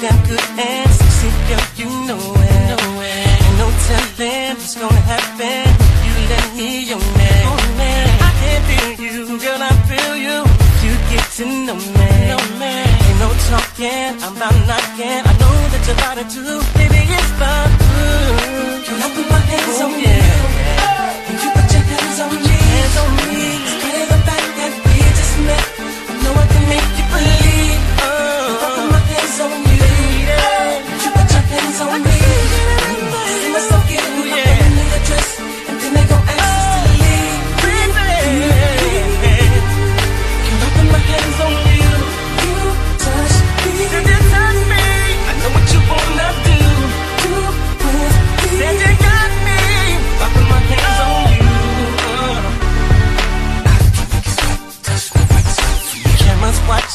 damn good and sexy, girl, you know it. Ain't no telling what's gonna happen you let me on it. I can feel you, girl, I feel you. You get to know me. Ain't no talking, I'm about knocking. I know that you're about it too, baby. It's about you. Can I put my hands on you?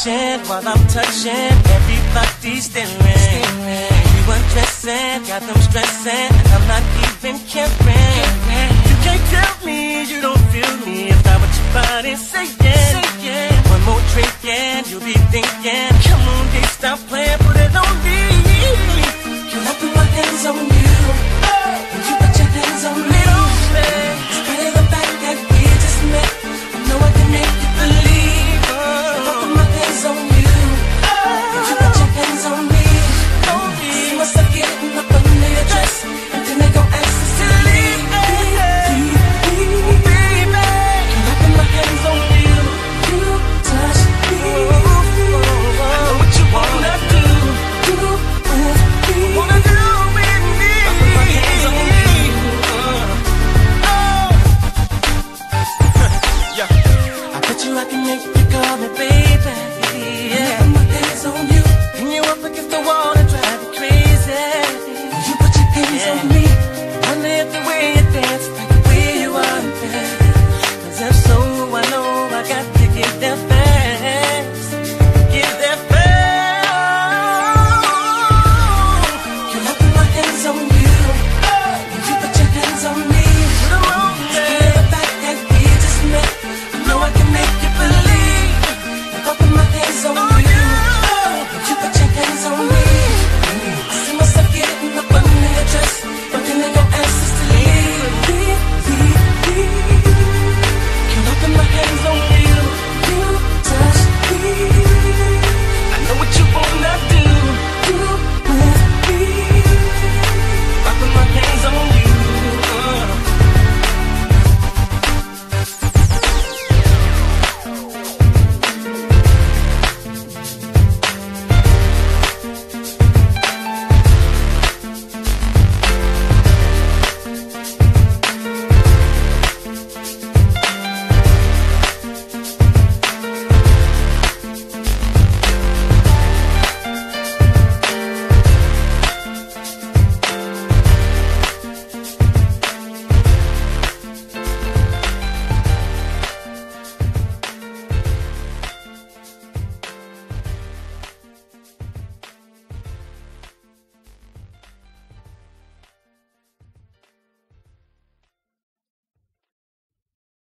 touching, while I'm touching, everybody's staring. You undressing, got them stressing, and I'm not even caring. You can't tell me you don't feel me if not what your body's saying. One more drink and you'll be thinking, come on, they stop playing, put it on me. Can I put my hands on you?